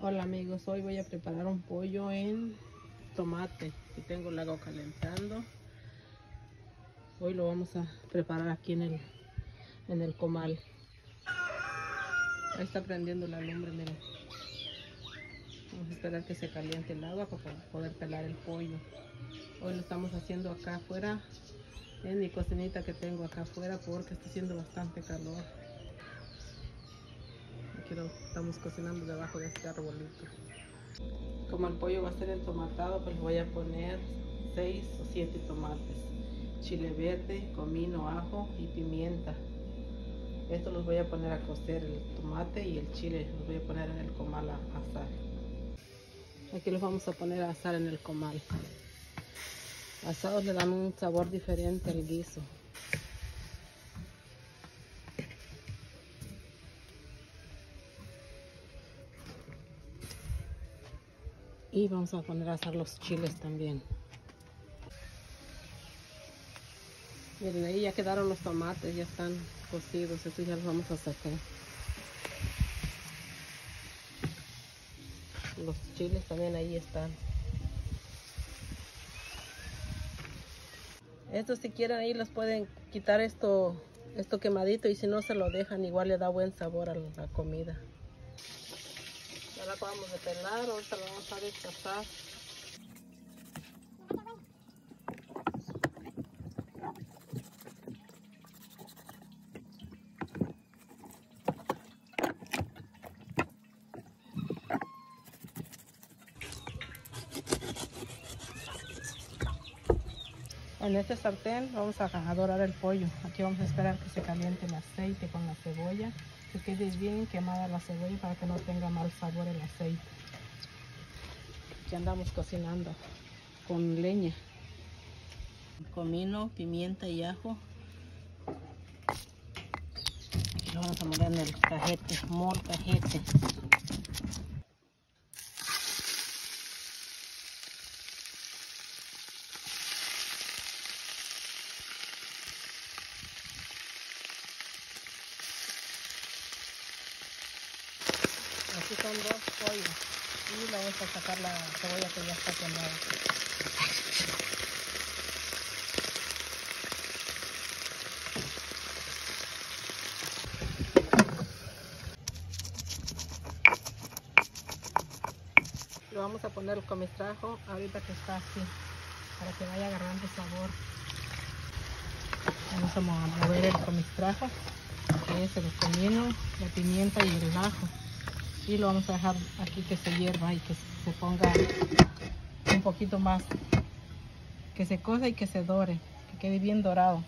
Hola amigos, hoy voy a preparar un pollo en tomate. Aquí tengo el agua calentando. Hoy lo vamos a preparar aquí en el, en el comal. Ahí está prendiendo la lumbre, miren. Vamos a esperar que se caliente el agua para poder pelar el pollo. Hoy lo estamos haciendo acá afuera, en mi cocinita que tengo acá afuera porque está haciendo bastante calor. Lo estamos cocinando debajo de este arbolito. Como el pollo va a ser entomatado, pues voy a poner 6 o 7 tomates, chile verde, comino, ajo y pimienta. Esto los voy a poner a cocer el tomate y el chile, los voy a poner en el comal a asar. Aquí los vamos a poner a asar en el comal. Asados le dan un sabor diferente al guiso. Y vamos a poner a asar los chiles también. Miren, ahí ya quedaron los tomates, ya están cocidos, estos ya los vamos a sacar. Los chiles también ahí están. Estos si quieren ahí les pueden quitar esto, esto quemadito y si no se lo dejan igual le da buen sabor a la comida. La acabamos de pelar, ahorita lo vamos a destapar. En este sartén vamos a dorar el pollo. Aquí vamos a esperar que se caliente el aceite con la cebolla. Que quede bien quemada la cebolla para que no tenga mal sabor el aceite. Aquí andamos cocinando con leña. Comino, pimienta y ajo. Y lo vamos a moler en el cajete, mol cajete. Aquí son dos pollos y le vamos a sacar la cebolla que ya está quemada. Lo vamos a poner el comistrajo ahorita que está así, para que vaya agarrando sabor. Vamos a mover el comistrajo, que es el comino, la pimienta y el ajo y lo vamos a dejar aquí que se hierva y que se ponga un poquito más que se cosa y que se dore que quede bien dorado